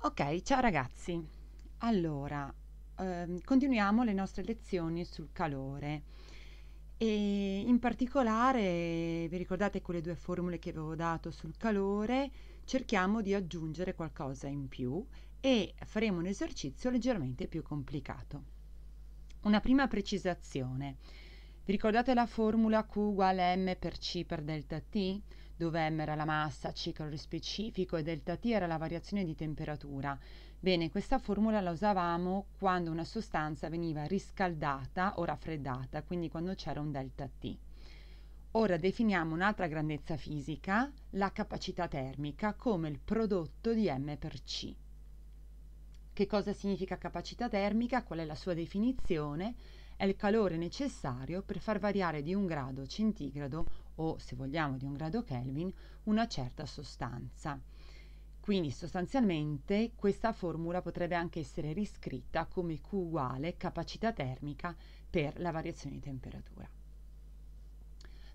Ok, ciao ragazzi. Allora, ehm, continuiamo le nostre lezioni sul calore e in particolare, vi ricordate quelle due formule che avevo dato sul calore? Cerchiamo di aggiungere qualcosa in più e faremo un esercizio leggermente più complicato. Una prima precisazione. Vi ricordate la formula Q uguale m per c per delta t? Dove m era la massa, c calore specifico e delta T era la variazione di temperatura. Bene, questa formula la usavamo quando una sostanza veniva riscaldata o raffreddata, quindi quando c'era un delta T. Ora definiamo un'altra grandezza fisica, la capacità termica, come il prodotto di m per c. Che cosa significa capacità termica? Qual è la sua definizione? È il calore necessario per far variare di un grado centigrado o se vogliamo di un grado Kelvin una certa sostanza. Quindi sostanzialmente questa formula potrebbe anche essere riscritta come Q uguale capacità termica per la variazione di temperatura.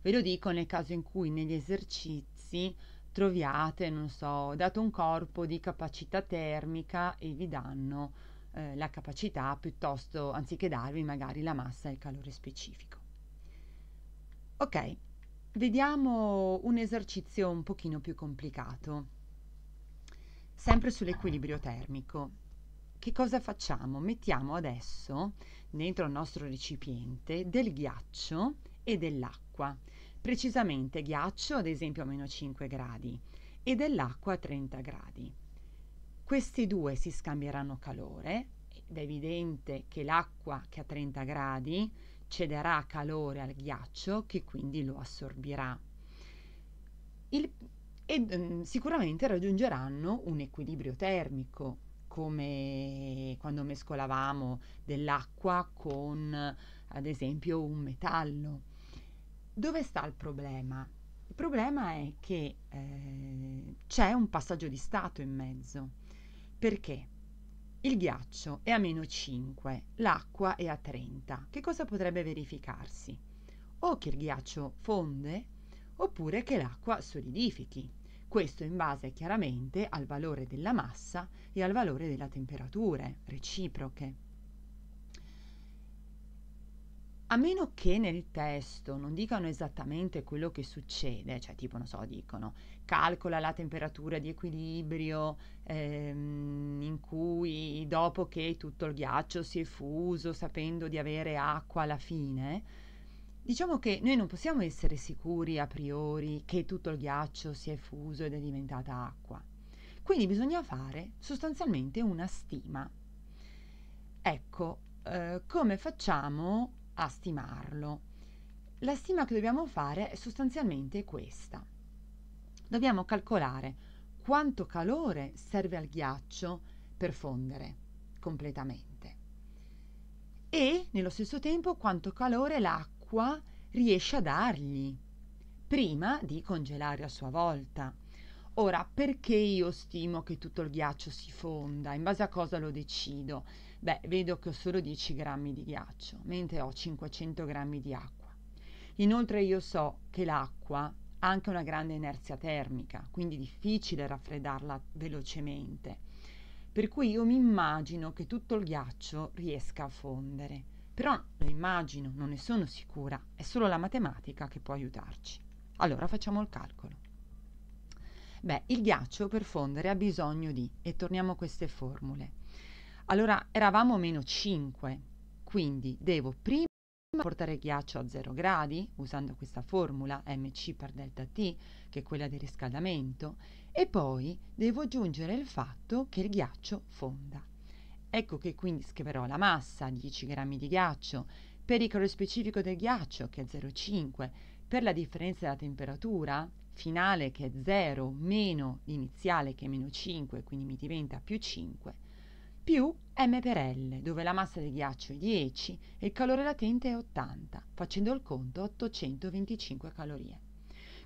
Ve lo dico nel caso in cui negli esercizi troviate, non so, dato un corpo di capacità termica e vi danno eh, la capacità piuttosto, anziché darvi magari la massa e il calore specifico. Ok, Vediamo un esercizio un pochino più complicato. Sempre sull'equilibrio termico. Che cosa facciamo? Mettiamo adesso dentro il nostro recipiente del ghiaccio e dell'acqua. Precisamente ghiaccio ad esempio a meno 5 gradi e dell'acqua a 30 gradi. Questi due si scambieranno calore ed è evidente che l'acqua che a 30 gradi cederà calore al ghiaccio che quindi lo assorbirà. Il, e mm, sicuramente raggiungeranno un equilibrio termico, come quando mescolavamo dell'acqua con, ad esempio, un metallo. Dove sta il problema? Il problema è che eh, c'è un passaggio di stato in mezzo. Perché? Il ghiaccio è a meno 5, l'acqua è a 30. Che cosa potrebbe verificarsi? O che il ghiaccio fonde oppure che l'acqua solidifichi. Questo in base chiaramente al valore della massa e al valore della temperatura, reciproche. A meno che nel testo non dicano esattamente quello che succede, cioè tipo, non so, dicono calcola la temperatura di equilibrio ehm, in cui dopo che tutto il ghiaccio si è fuso, sapendo di avere acqua alla fine, diciamo che noi non possiamo essere sicuri a priori che tutto il ghiaccio si è fuso ed è diventata acqua. Quindi bisogna fare sostanzialmente una stima. Ecco, eh, come facciamo a stimarlo. La stima che dobbiamo fare è sostanzialmente questa. Dobbiamo calcolare quanto calore serve al ghiaccio per fondere completamente e nello stesso tempo quanto calore l'acqua riesce a dargli prima di congelare a sua volta. Ora, perché io stimo che tutto il ghiaccio si fonda? In base a cosa lo decido? Beh, vedo che ho solo 10 grammi di ghiaccio, mentre ho 500 grammi di acqua. Inoltre io so che l'acqua ha anche una grande inerzia termica, quindi è difficile raffreddarla velocemente. Per cui io mi immagino che tutto il ghiaccio riesca a fondere. Però lo immagino, non ne sono sicura, è solo la matematica che può aiutarci. Allora facciamo il calcolo. Beh, il ghiaccio per fondere ha bisogno di, e torniamo a queste formule, allora eravamo meno 5, quindi devo prima portare il ghiaccio a 0 gradi, usando questa formula mc per delta t, che è quella del riscaldamento, e poi devo aggiungere il fatto che il ghiaccio fonda. Ecco che quindi scriverò la massa, 10 grammi di ghiaccio, per il calore specifico del ghiaccio, che è 0,5, per la differenza della temperatura finale, che è 0, meno l'iniziale, che è meno 5, quindi mi diventa più 5, più m per L, dove la massa del ghiaccio è 10 e il calore latente è 80, facendo il conto 825 calorie.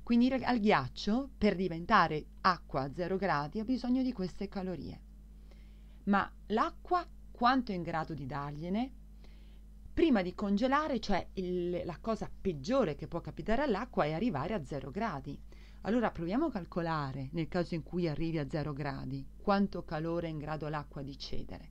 Quindi al ghiaccio, per diventare acqua a 0 gradi, ha bisogno di queste calorie. Ma l'acqua quanto è in grado di dargliene? Prima di congelare, cioè il, la cosa peggiore che può capitare all'acqua è arrivare a 0 gradi. Allora proviamo a calcolare, nel caso in cui arrivi a 0 gradi, quanto calore è in grado l'acqua di cedere.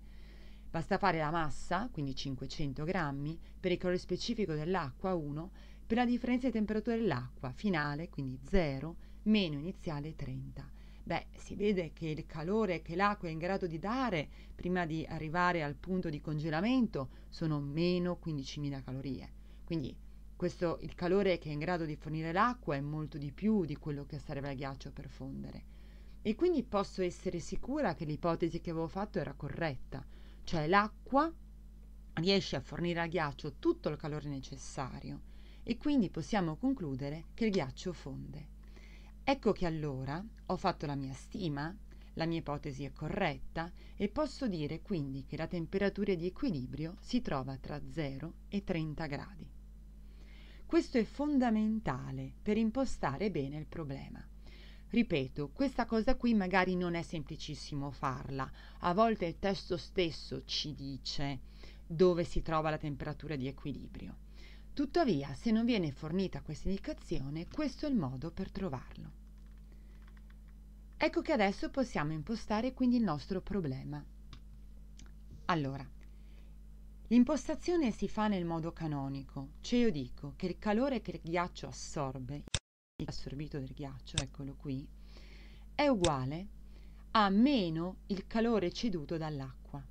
Basta fare la massa, quindi 500 grammi, per il calore specifico dell'acqua 1, per la differenza di temperatura dell'acqua finale, quindi 0, meno iniziale 30. Beh, si vede che il calore che l'acqua è in grado di dare prima di arrivare al punto di congelamento sono meno 15.000 calorie. Quindi questo, il calore che è in grado di fornire l'acqua è molto di più di quello che serve al ghiaccio per fondere. E quindi posso essere sicura che l'ipotesi che avevo fatto era corretta, cioè l'acqua riesce a fornire al ghiaccio tutto il calore necessario e quindi possiamo concludere che il ghiaccio fonde. Ecco che allora ho fatto la mia stima, la mia ipotesi è corretta e posso dire quindi che la temperatura di equilibrio si trova tra 0 e 30 gradi. Questo è fondamentale per impostare bene il problema. Ripeto, questa cosa qui magari non è semplicissimo farla. A volte il testo stesso ci dice dove si trova la temperatura di equilibrio. Tuttavia, se non viene fornita questa indicazione, questo è il modo per trovarlo. Ecco che adesso possiamo impostare quindi il nostro problema. Allora, l'impostazione si fa nel modo canonico, cioè io dico che il calore che il ghiaccio assorbe, assorbito del ghiaccio, eccolo qui, è uguale a meno il calore ceduto dall'acqua.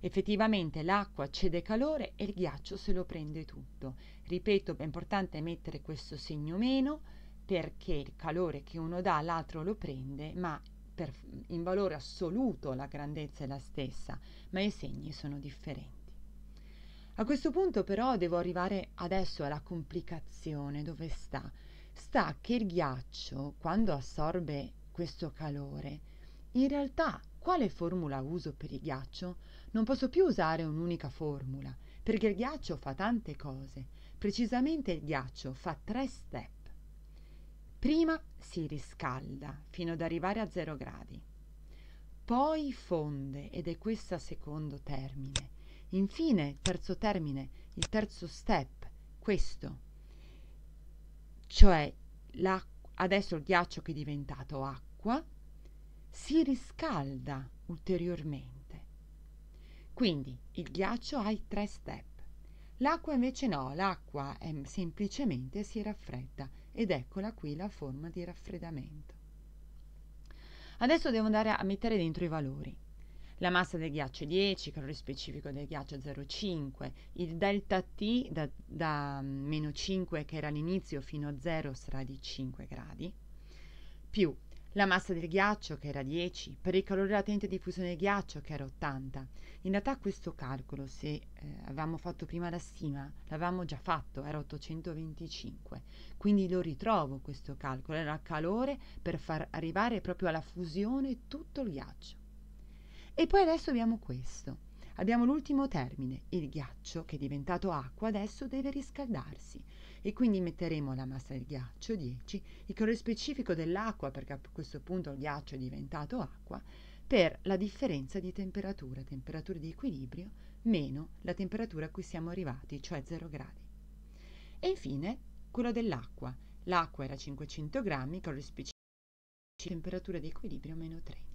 Effettivamente l'acqua cede calore e il ghiaccio se lo prende tutto. Ripeto, è importante mettere questo segno meno perché il calore che uno dà l'altro lo prende, ma per, in valore assoluto la grandezza è la stessa, ma i segni sono differenti. A questo punto però devo arrivare adesso alla complicazione. Dove sta? Sta che il ghiaccio, quando assorbe questo calore, in realtà quale formula uso per il ghiaccio? Non posso più usare un'unica formula, perché il ghiaccio fa tante cose. Precisamente il ghiaccio fa tre step. Prima si riscalda fino ad arrivare a zero gradi. Poi fonde ed è questo secondo termine. Infine, terzo termine, il terzo step, questo. Cioè, adesso il ghiaccio che è diventato acqua si riscalda ulteriormente. Quindi il ghiaccio ha i tre step. L'acqua invece no, l'acqua semplicemente si raffredda ed eccola qui la forma di raffreddamento. Adesso devo andare a mettere dentro i valori. La massa del ghiaccio è 10, il calore specifico del ghiaccio è 0,5, il delta T da, da meno 5 che era all'inizio fino a 0 sarà di 5 gradi, più la massa del ghiaccio che era 10, per il calore latente di fusione del ghiaccio che era 80. In realtà questo calcolo, se eh, avevamo fatto prima la stima, l'avevamo già fatto, era 825. Quindi lo ritrovo questo calcolo, era calore per far arrivare proprio alla fusione tutto il ghiaccio. E poi adesso abbiamo questo. Abbiamo l'ultimo termine, il ghiaccio che è diventato acqua adesso deve riscaldarsi e quindi metteremo la massa del ghiaccio 10, il calore specifico dell'acqua perché a questo punto il ghiaccio è diventato acqua, per la differenza di temperatura, temperatura di equilibrio, meno la temperatura a cui siamo arrivati, cioè 0 gradi. E infine quello dell'acqua. L'acqua era 500 grammi, calore specifico, temperatura di equilibrio meno 30.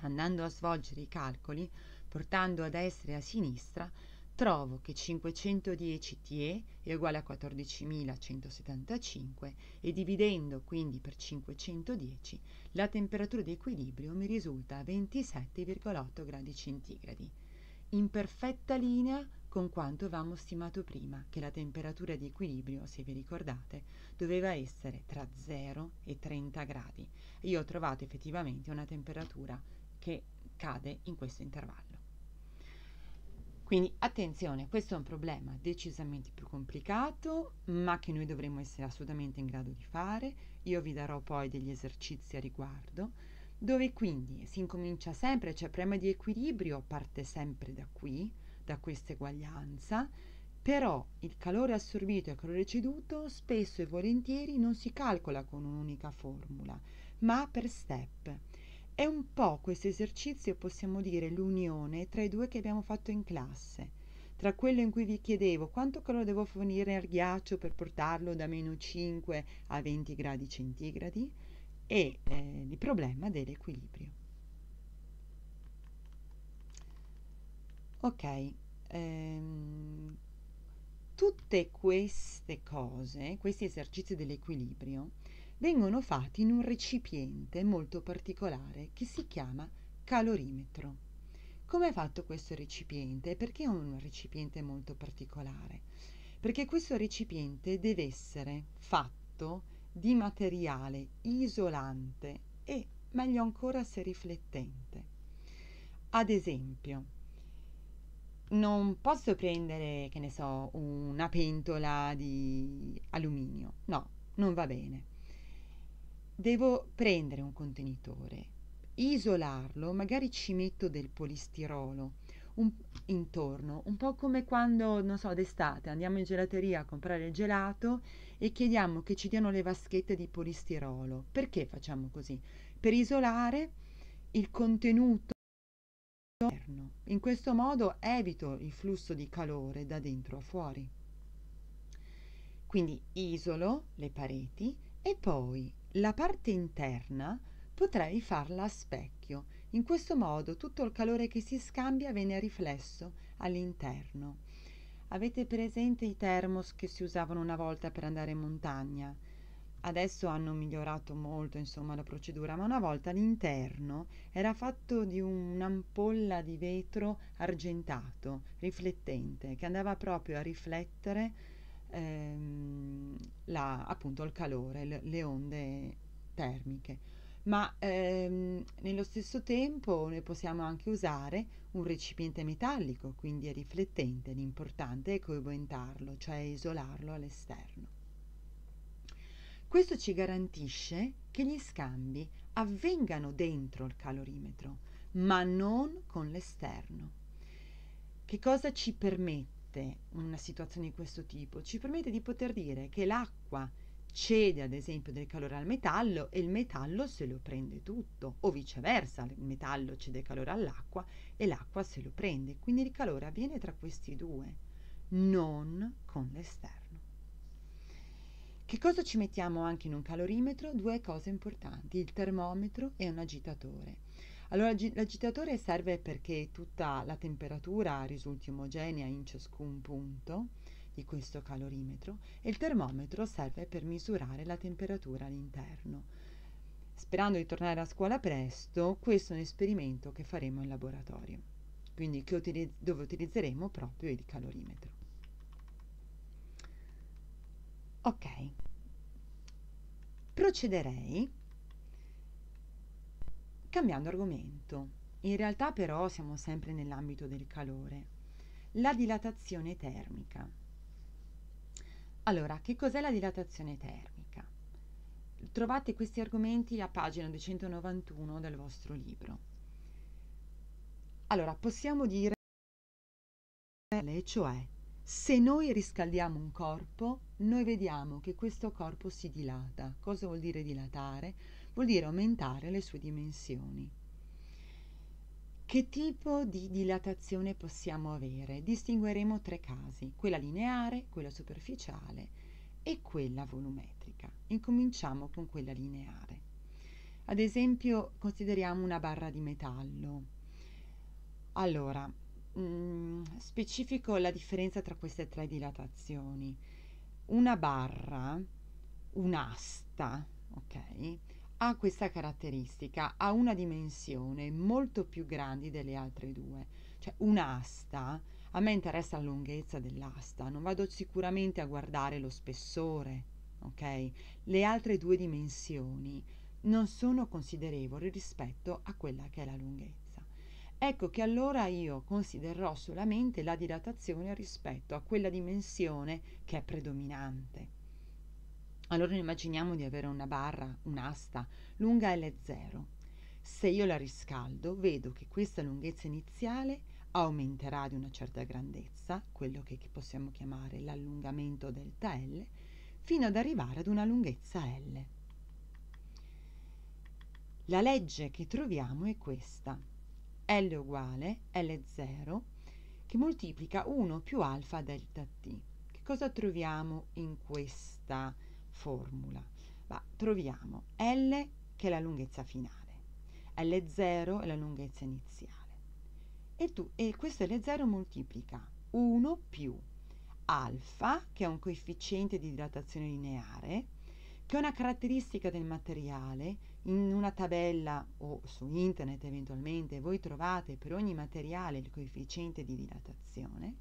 Andando a svolgere i calcoli, portando a destra e a sinistra, trovo che 510 TE è uguale a 14.175 e dividendo quindi per 510 la temperatura di equilibrio mi risulta a 27,8 gradi centigradi, in perfetta linea con quanto avevamo stimato prima, che la temperatura di equilibrio, se vi ricordate, doveva essere tra 0 e 30 gradi. Io ho trovato effettivamente una temperatura che cade in questo intervallo. Quindi attenzione, questo è un problema decisamente più complicato, ma che noi dovremmo essere assolutamente in grado di fare. Io vi darò poi degli esercizi a riguardo, dove quindi si incomincia sempre, cioè problema di equilibrio parte sempre da qui, da questa eguaglianza, però il calore assorbito e il calore ceduto spesso e volentieri non si calcola con un'unica formula, ma per step. È un po' questo esercizio, possiamo dire, l'unione tra i due che abbiamo fatto in classe. tra quello in cui vi chiedevo quanto calore devo fornire al ghiaccio per portarlo da meno 5 a 20 gradi centigradi e eh, il problema dell'equilibrio. Ok, ehm, tutte queste cose, questi esercizi dell'equilibrio, vengono fatti in un recipiente molto particolare che si chiama calorimetro. Come è fatto questo recipiente? Perché è un recipiente molto particolare? Perché questo recipiente deve essere fatto di materiale isolante e, meglio ancora, se riflettente. Ad esempio, non posso prendere, che ne so, una pentola di alluminio. No, non va bene. Devo prendere un contenitore, isolarlo, magari ci metto del polistirolo un, intorno, un po' come quando, non so, d'estate andiamo in gelateria a comprare il gelato e chiediamo che ci diano le vaschette di polistirolo. Perché facciamo così? Per isolare il contenuto interno. In questo modo evito il flusso di calore da dentro a fuori. Quindi isolo le pareti e poi la parte interna potrei farla a specchio. In questo modo tutto il calore che si scambia viene riflesso all'interno. Avete presente i termos che si usavano una volta per andare in montagna? Adesso hanno migliorato molto insomma la procedura, ma una volta l'interno era fatto di un'ampolla di vetro argentato, riflettente, che andava proprio a riflettere ehm, la, appunto il calore, le, le onde termiche ma ehm, nello stesso tempo noi possiamo anche usare un recipiente metallico, quindi è riflettente, l'importante è coeventarlo, cioè isolarlo all'esterno. Questo ci garantisce che gli scambi avvengano dentro il calorimetro, ma non con l'esterno. Che cosa ci permette una situazione di questo tipo? Ci permette di poter dire che l'acqua cede ad esempio del calore al metallo e il metallo se lo prende tutto o viceversa il metallo cede calore all'acqua e l'acqua se lo prende quindi il calore avviene tra questi due non con l'esterno che cosa ci mettiamo anche in un calorimetro? Due cose importanti, il termometro e un agitatore. Allora l'agitatore serve perché tutta la temperatura risulti omogenea in ciascun punto di questo calorimetro e il termometro serve per misurare la temperatura all'interno. Sperando di tornare a scuola presto, questo è un esperimento che faremo in laboratorio, quindi utilizz- dove utilizzeremo proprio il calorimetro. Ok, procederei cambiando argomento. In realtà però siamo sempre nell'ambito del calore. La dilatazione termica. Allora, che cos'è la dilatazione termica? Trovate questi argomenti a pagina 291 del vostro libro. Allora, possiamo dire, cioè, se noi riscaldiamo un corpo, noi vediamo che questo corpo si dilata. Cosa vuol dire dilatare? Vuol dire aumentare le sue dimensioni. Che tipo di dilatazione possiamo avere? Distingueremo tre casi, quella lineare, quella superficiale e quella volumetrica. Incominciamo con quella lineare. Ad esempio, consideriamo una barra di metallo. Allora, mh, mm, specifico la differenza tra queste tre dilatazioni. Una barra, un'asta, ok? Ha questa caratteristica, ha una dimensione molto più grande delle altre due. Cioè un'asta, a me interessa la lunghezza dell'asta, non vado sicuramente a guardare lo spessore, ok? Le altre due dimensioni non sono considerevoli rispetto a quella che è la lunghezza. Ecco che allora io considererò solamente la dilatazione rispetto a quella dimensione che è predominante. Allora immaginiamo di avere una barra, un'asta, lunga L0. Se io la riscaldo, vedo che questa lunghezza iniziale aumenterà di una certa grandezza, quello che possiamo chiamare l'allungamento delta L, fino ad arrivare ad una lunghezza L. La legge che troviamo è questa. L uguale L0 che moltiplica 1 più alfa delta t. Che cosa troviamo in questa formula? Bah, troviamo L che è la lunghezza finale, L0 è la lunghezza iniziale. E, tu, e questo L0 moltiplica 1 più alfa, che è un coefficiente di dilatazione lineare, che è una caratteristica del materiale, in una tabella o su internet eventualmente voi trovate per ogni materiale il coefficiente di dilatazione,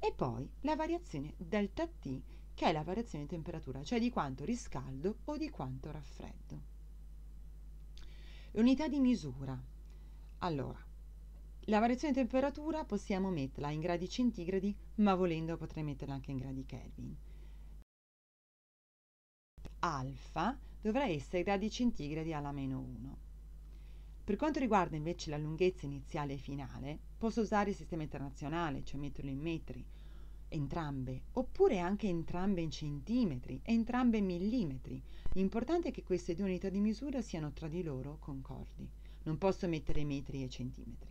e poi la variazione delta T, che è la variazione di temperatura, cioè di quanto riscaldo o di quanto raffreddo. L'unità di misura. Allora, la variazione di temperatura possiamo metterla in gradi centigradi, ma volendo potrei metterla anche in gradi Kelvin. Alfa dovrà essere gradi centigradi alla meno 1. Per quanto riguarda invece la lunghezza iniziale e finale, posso usare il sistema internazionale, cioè metterlo in metri, entrambe, oppure anche entrambe in centimetri, entrambe in millimetri. L'importante è che queste due unità di misura siano tra di loro concordi. Non posso mettere metri e centimetri.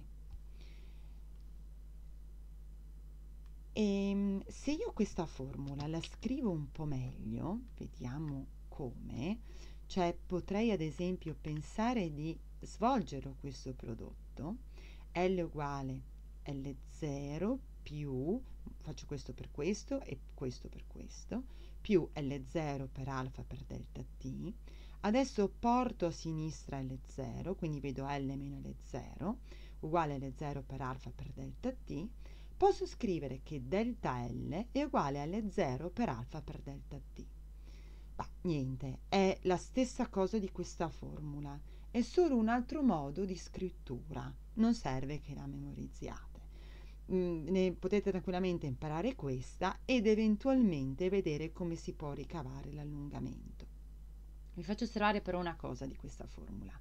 E ehm, se io questa formula la scrivo un po' meglio, vediamo come, cioè potrei ad esempio pensare di svolgerlo questo prodotto, L uguale L0 più, faccio questo per questo e questo per questo, più L0 per alfa per delta t. Adesso porto a sinistra L0, quindi vedo L meno L0, uguale L0 per alfa per delta t posso scrivere che delta L è uguale a L0 per alfa per delta T. Ma niente, è la stessa cosa di questa formula, è solo un altro modo di scrittura, non serve che la memorizziate. Mm, ne potete tranquillamente imparare questa ed eventualmente vedere come si può ricavare l'allungamento. Vi faccio osservare però una cosa di questa formula,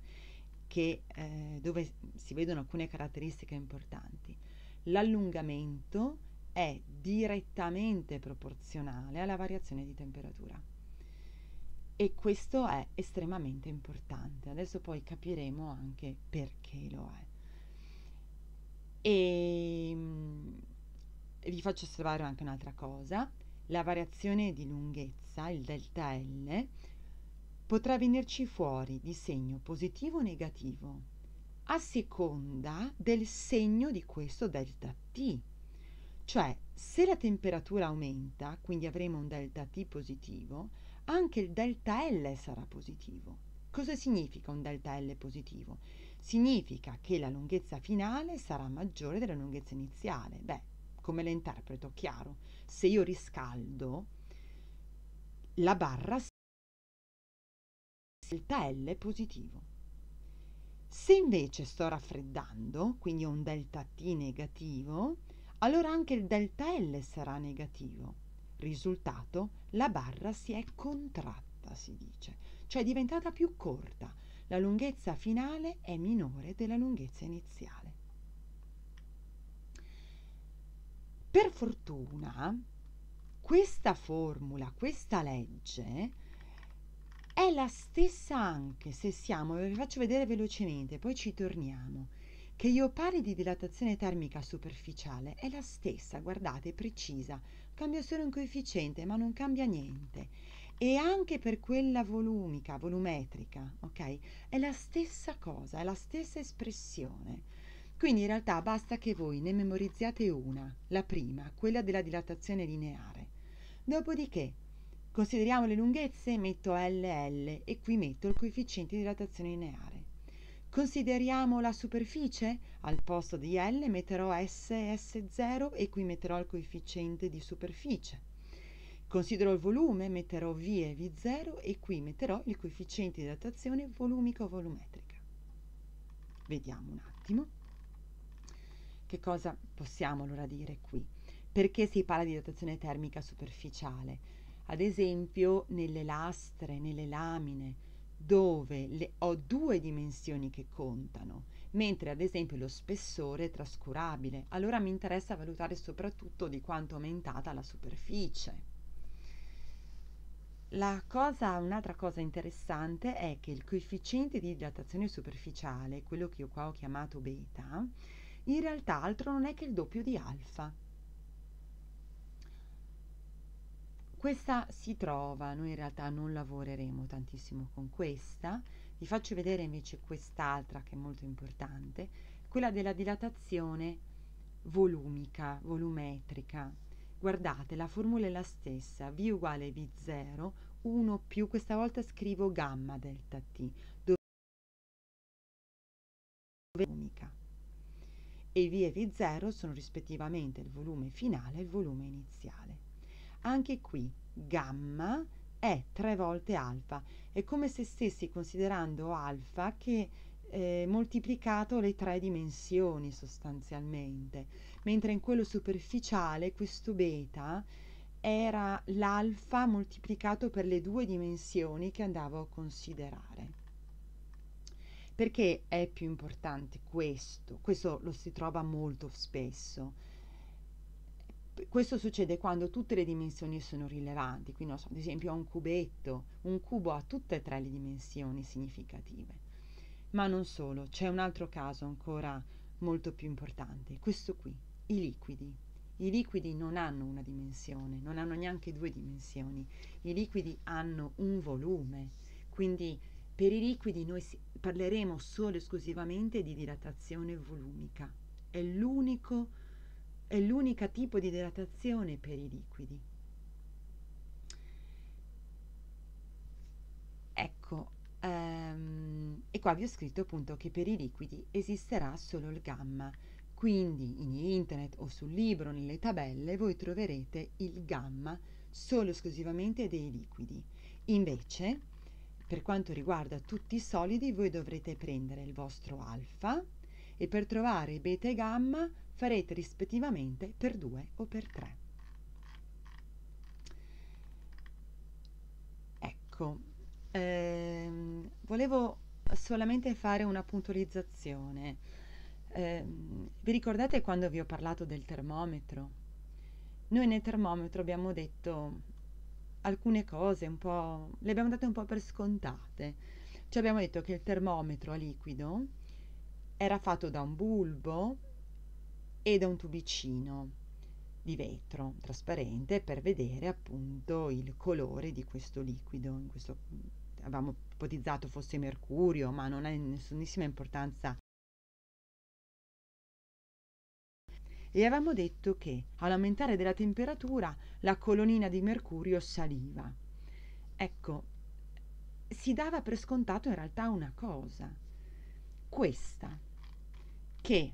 che, eh, dove si vedono alcune caratteristiche importanti l'allungamento è direttamente proporzionale alla variazione di temperatura. E questo è estremamente importante. Adesso poi capiremo anche perché lo è. E mm, vi faccio osservare anche un'altra cosa. La variazione di lunghezza, il delta L, potrà venirci fuori di segno positivo o negativo a seconda del segno di questo delta T. Cioè, se la temperatura aumenta, quindi avremo un delta T positivo, anche il delta L sarà positivo. Cosa significa un delta L positivo? Significa che la lunghezza finale sarà maggiore della lunghezza iniziale. Beh, come la interpreto? Chiaro, se io riscaldo, la barra delta L positivo. Se invece sto raffreddando, quindi ho un delta T negativo, allora anche il delta L sarà negativo. Risultato, la barra si è contratta, si dice, cioè è diventata più corta. La lunghezza finale è minore della lunghezza iniziale. Per fortuna, questa formula, questa legge, è la stessa anche se siamo, vi faccio vedere velocemente, poi ci torniamo, che io parli di dilatazione termica superficiale, è la stessa, guardate, precisa, cambia solo un coefficiente, ma non cambia niente. E anche per quella volumica, volumetrica, ok? È la stessa cosa, è la stessa espressione. Quindi in realtà basta che voi ne memorizziate una, la prima, quella della dilatazione lineare. Dopodiché Consideriamo le lunghezze, metto LL e qui metto il coefficiente di dilatazione lineare. Consideriamo la superficie, al posto di L metterò S S0 e qui metterò il coefficiente di superficie. Considero il volume, metterò V e V0 e qui metterò il coefficiente di dilatazione volumica o volumetrica. Vediamo un attimo. Che cosa possiamo allora dire qui? Perché si parla di dilatazione termica superficiale? ad esempio nelle lastre, nelle lamine, dove le, ho due dimensioni che contano, mentre ad esempio lo spessore è trascurabile. Allora mi interessa valutare soprattutto di quanto è aumentata la superficie. Cosa, un'altra cosa interessante è che il coefficiente di dilatazione superficiale, quello che io qua ho chiamato beta, in realtà altro non è che il doppio di alfa. Questa si trova, noi in realtà non lavoreremo tantissimo con questa, vi faccio vedere invece quest'altra che è molto importante, quella della dilatazione volumica, volumetrica. Guardate, la formula è la stessa, V uguale V0, 1 più, questa volta scrivo gamma delta T, dove volumica. E V e V0 sono rispettivamente il volume finale e il volume iniziale. Anche qui gamma è tre volte alfa, è come se stessi considerando alfa che eh, moltiplicato le tre dimensioni sostanzialmente, mentre in quello superficiale questo beta era l'alfa moltiplicato per le due dimensioni che andavo a considerare. Perché è più importante questo? Questo lo si trova molto spesso questo succede quando tutte le dimensioni sono rilevanti, quindi ad esempio ho un cubetto, un cubo ha tutte e tre le dimensioni significative. Ma non solo, c'è un altro caso ancora molto più importante, questo qui, i liquidi. I liquidi non hanno una dimensione, non hanno neanche due dimensioni, i liquidi hanno un volume, quindi per i liquidi noi parleremo solo e esclusivamente di dilatazione volumica, è l'unico è l'unico tipo di idratazione per i liquidi. Ecco, um, e qua vi ho scritto appunto che per i liquidi esisterà solo il gamma, quindi in internet o sul libro, nelle tabelle, voi troverete il gamma solo esclusivamente dei liquidi. Invece, per quanto riguarda tutti i solidi, voi dovrete prendere il vostro alfa e per trovare beta e gamma farete rispettivamente per 2 o per 3. Ecco, ehm, volevo solamente fare una puntualizzazione. Eh, vi ricordate quando vi ho parlato del termometro? Noi nel termometro abbiamo detto alcune cose un po', le abbiamo date un po' per scontate. Ci abbiamo detto che il termometro a liquido era fatto da un bulbo e da un tubicino di vetro trasparente per vedere appunto il colore di questo liquido. In questo, avevamo ipotizzato fosse mercurio, ma non ha nessunissima importanza. E avevamo detto che all'aumentare della temperatura la colonnina di mercurio saliva. Ecco, si dava per scontato in realtà una cosa, questa, che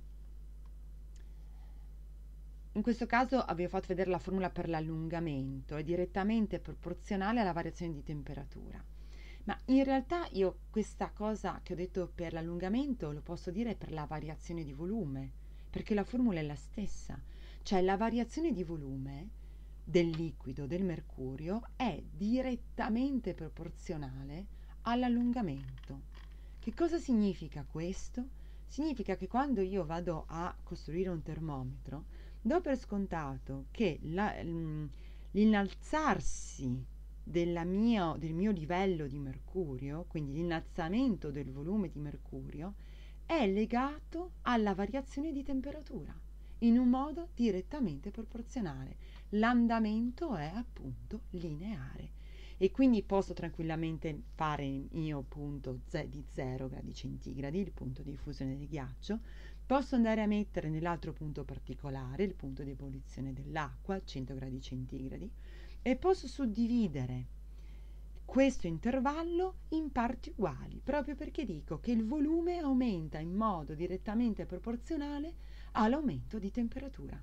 in questo caso avevo fatto vedere la formula per l'allungamento, è direttamente proporzionale alla variazione di temperatura. Ma in realtà io questa cosa che ho detto per l'allungamento lo posso dire per la variazione di volume, perché la formula è la stessa. Cioè la variazione di volume del liquido, del mercurio, è direttamente proporzionale all'allungamento. Che cosa significa questo? Significa che quando io vado a costruire un termometro, do per scontato che la, l'innalzarsi mio, del mio livello di mercurio, quindi l'innalzamento del volume di mercurio, è legato alla variazione di temperatura in un modo direttamente proporzionale. L'andamento è appunto lineare. E quindi posso tranquillamente fare mio punto di 0 gradi centigradi, il punto di fusione del ghiaccio, Posso andare a mettere nell'altro punto particolare il punto di ebollizione dell'acqua, 100 gradi centigradi, e posso suddividere questo intervallo in parti uguali, proprio perché dico che il volume aumenta in modo direttamente proporzionale all'aumento di temperatura.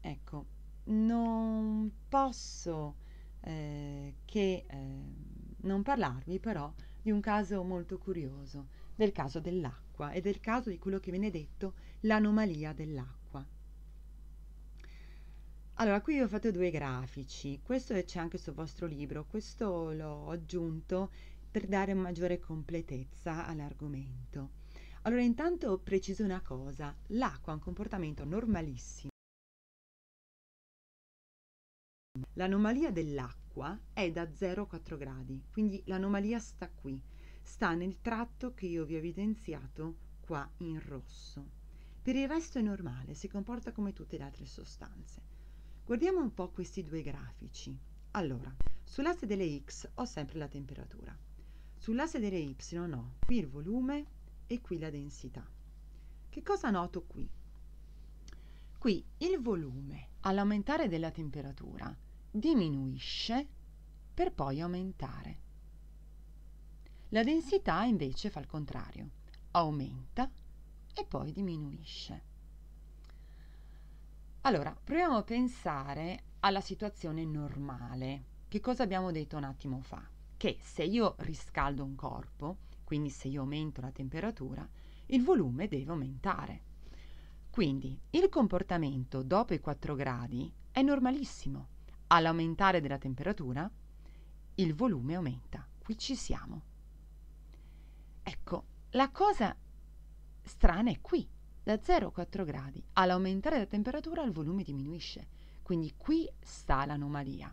Ecco, non posso eh, che eh, non parlarvi però di un caso molto curioso, del caso dell'acqua e del caso di quello che viene detto l'anomalia dell'acqua. Allora, qui ho fatto due grafici, questo c'è anche sul vostro libro, questo l'ho aggiunto per dare maggiore completezza all'argomento. Allora, intanto preciso una cosa, l'acqua ha un comportamento normalissimo. L'anomalia dell'acqua l'acqua è da 0 a 4 gradi, quindi l'anomalia sta qui, sta nel tratto che io vi ho evidenziato qua in rosso. Per il resto è normale, si comporta come tutte le altre sostanze. Guardiamo un po' questi due grafici. Allora, sull'asse delle x ho sempre la temperatura, sull'asse delle y ho qui il volume e qui la densità. Che cosa noto qui? Qui il volume all'aumentare della temperatura diminuisce per poi aumentare. La densità invece fa il contrario, aumenta e poi diminuisce. Allora, proviamo a pensare alla situazione normale. Che cosa abbiamo detto un attimo fa? Che se io riscaldo un corpo, quindi se io aumento la temperatura, il volume deve aumentare. Quindi il comportamento dopo i 4 gradi è normalissimo. All'aumentare della temperatura il volume aumenta. Qui ci siamo. Ecco, la cosa strana è qui. Da 0 a 4 gradi, all'aumentare la temperatura il volume diminuisce. Quindi qui sta l'anomalia.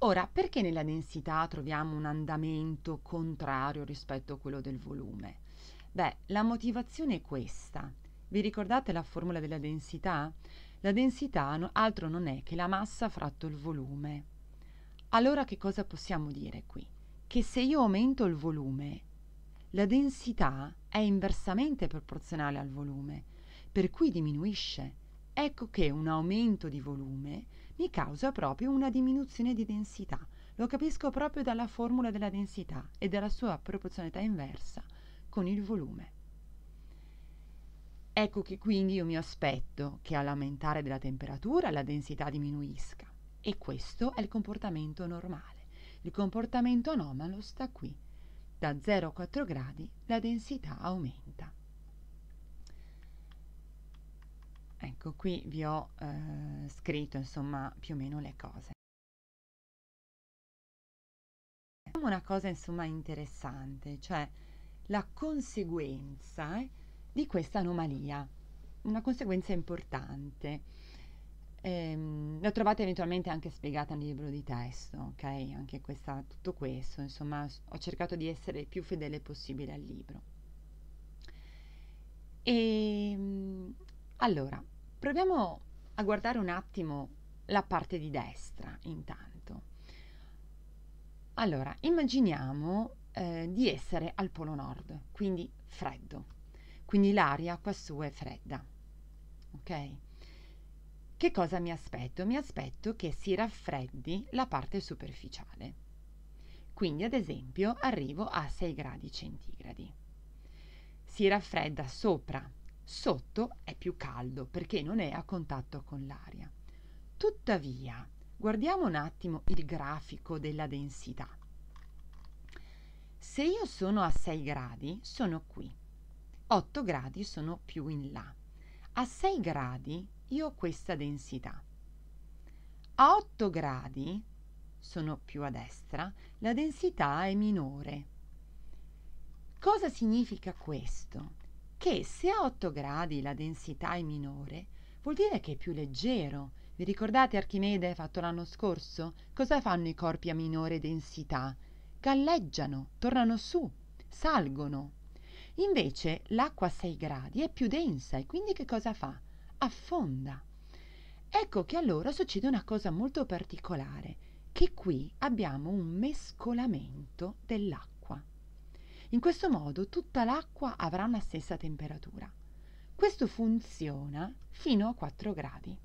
Ora, perché nella densità troviamo un andamento contrario rispetto a quello del volume? Beh, la motivazione è questa. Vi ricordate la formula della densità? La densità no, altro non è che la massa fratto il volume. Allora che cosa possiamo dire qui? Che se io aumento il volume, la densità è inversamente proporzionale al volume, per cui diminuisce. Ecco che un aumento di volume mi causa proprio una diminuzione di densità. Lo capisco proprio dalla formula della densità e dalla sua proporzionalità inversa con il volume. Ecco che quindi io mi aspetto che all'aumentare della temperatura la densità diminuisca e questo è il comportamento normale. Il comportamento anomalo sta qui. Da 0 a 4 gradi la densità aumenta. Ecco, qui vi ho eh, scritto insomma più o meno le cose. Una cosa insomma interessante, cioè la conseguenza eh, di questa anomalia, una conseguenza importante. Ehm, la trovate eventualmente anche spiegata nel libro di testo, ok? Anche questa, tutto questo, insomma, ho cercato di essere il più fedele possibile al libro. E ehm, allora, proviamo a guardare un attimo la parte di destra intanto. Allora, immaginiamo eh, di essere al polo nord, quindi freddo. Quindi l'aria quassù è fredda. Ok? Che cosa mi aspetto? Mi aspetto che si raffreddi la parte superficiale. Quindi, ad esempio, arrivo a 6 gradi centigradi. Si raffredda sopra, sotto è più caldo perché non è a contatto con l'aria. Tuttavia, guardiamo un attimo il grafico della densità. Se io sono a 6 gradi, sono qui. 8 gradi sono più in là. A 6 gradi io ho questa densità. A 8 gradi, sono più a destra, la densità è minore. Cosa significa questo? Che se a 8 gradi la densità è minore, vuol dire che è più leggero. Vi ricordate Archimede fatto l'anno scorso? Cosa fanno i corpi a minore densità? galleggiano, tornano su, salgono. Invece l'acqua a 6 gradi è più densa e quindi che cosa fa? Affonda. Ecco che allora succede una cosa molto particolare, che qui abbiamo un mescolamento dell'acqua. In questo modo tutta l'acqua avrà una stessa temperatura. Questo funziona fino a 4 gradi.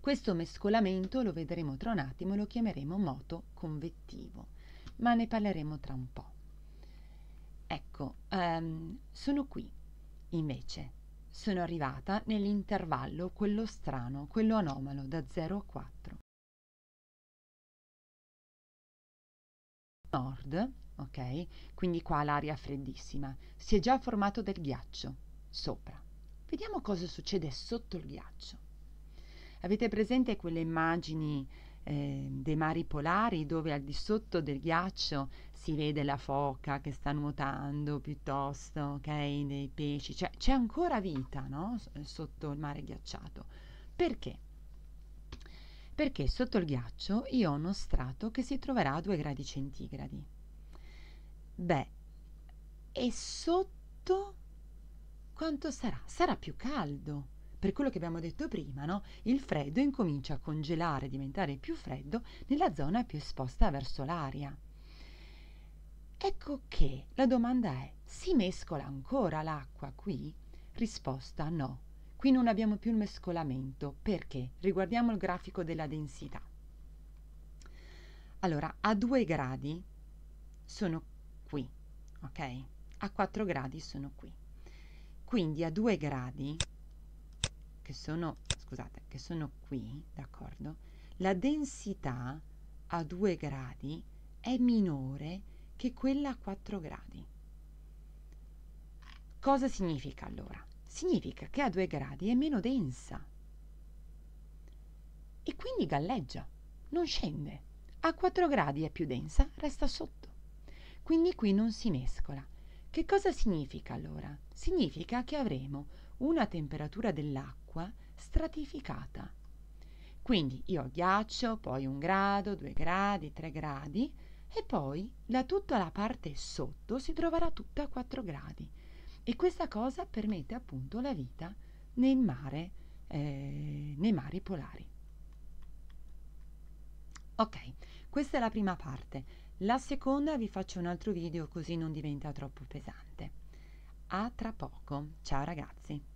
Questo mescolamento lo vedremo tra un attimo lo chiameremo moto convettivo, ma ne parleremo tra un po'. Ecco, um, sono qui, invece, sono arrivata nell'intervallo, quello strano, quello anomalo, da 0 a 4. Nord, ok? Quindi qua l'aria freddissima, si è già formato del ghiaccio sopra. Vediamo cosa succede sotto il ghiaccio. Avete presente quelle immagini eh, dei mari polari dove al di sotto del ghiaccio si vede la foca che sta nuotando piuttosto ok, dei pesci? Cioè c'è ancora vita no? sotto il mare ghiacciato. Perché? Perché sotto il ghiaccio io ho uno strato che si troverà a 2 gradi centigradi. Beh, e sotto quanto sarà? Sarà più caldo. Per quello che abbiamo detto prima, no? Il freddo incomincia a congelare, diventare più freddo nella zona più esposta verso l'aria. Ecco che la domanda è, si mescola ancora l'acqua qui? Risposta no. Qui non abbiamo più il mescolamento. Perché? Riguardiamo il grafico della densità. Allora, a 2 gradi sono qui, ok? A 4 gradi sono qui. Quindi a 2 gradi, che sono, scusate, che sono qui, d'accordo? La densità a 2 gradi è minore che quella a 4 gradi. Cosa significa allora? significa che a 2 gradi è meno densa e quindi galleggia, non scende. A 4 gradi è più densa, resta sotto. Quindi qui non si mescola. Che cosa significa allora? Significa che avremo una temperatura dell'acqua stratificata. Quindi io ho ghiaccio, poi un grado, due gradi, tre gradi e poi la, tutta la parte sotto si troverà tutta a 4 gradi e questa cosa permette appunto la vita nel mare, eh, nei mari polari. Ok, questa è la prima parte. La seconda vi faccio un altro video così non diventa troppo pesante. A tra poco. Ciao ragazzi.